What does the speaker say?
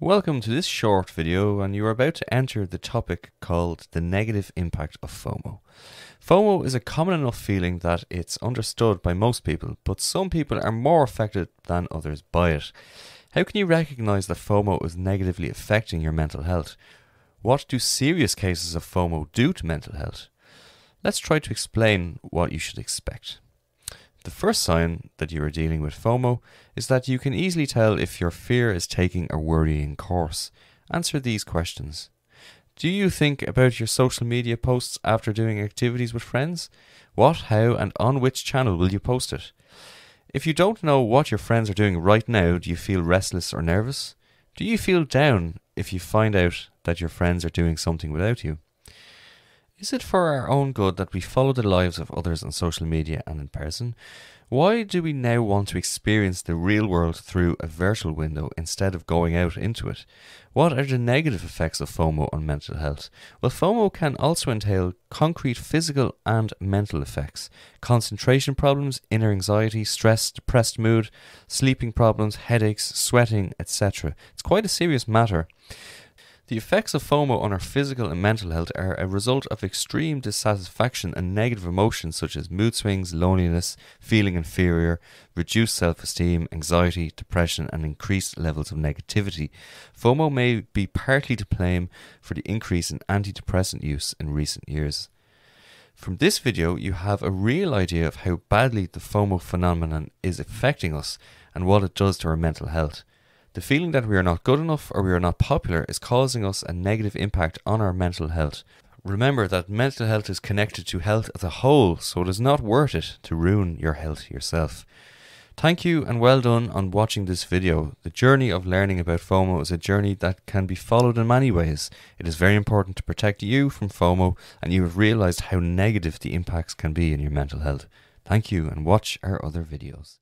Welcome to this short video, and you are about to enter the topic called the negative impact of FOMO. FOMO is a common enough feeling that it's understood by most people, but some people are more affected than others by it. How can you recognize that FOMO is negatively affecting your mental health? What do serious cases of FOMO do to mental health? Let's try to explain what you should expect. First sign that you are dealing with FOMO is that you can easily tell if your fear is taking a worrying course. Answer these questions. Do you think about your social media posts after doing activities with friends? What, how, and on which channel will you post it? If you don't know what your friends are doing right now, do you feel restless or nervous? Do you feel down if you find out that your friends are doing something without you? Is it for our own good that we follow the lives of others on social media and in person? Why do we now want to experience the real world through a virtual window instead of going out into it? What are the negative effects of FOMO on mental health? Well, FOMO can also entail concrete physical and mental effects concentration problems, inner anxiety, stress, depressed mood, sleeping problems, headaches, sweating, etc. It's quite a serious matter. The effects of FOMO on our physical and mental health are a result of extreme dissatisfaction and negative emotions such as mood swings, loneliness, feeling inferior, reduced self esteem, anxiety, depression, and increased levels of negativity. FOMO may be partly to blame for the increase in antidepressant use in recent years. From this video, you have a real idea of how badly the FOMO phenomenon is affecting us and what it does to our mental health. The feeling that we are not good enough or we are not popular is causing us a negative impact on our mental health. Remember that mental health is connected to health as a whole, so it is not worth it to ruin your health yourself. Thank you and well done on watching this video. The journey of learning about FOMO is a journey that can be followed in many ways. It is very important to protect you from FOMO and you have realized how negative the impacts can be in your mental health. Thank you and watch our other videos.